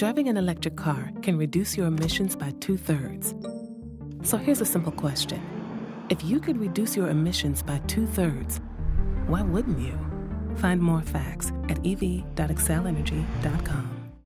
Driving an electric car can reduce your emissions by two thirds. So here's a simple question If you could reduce your emissions by two thirds, why wouldn't you? Find more facts at ev.xcelenergy.com.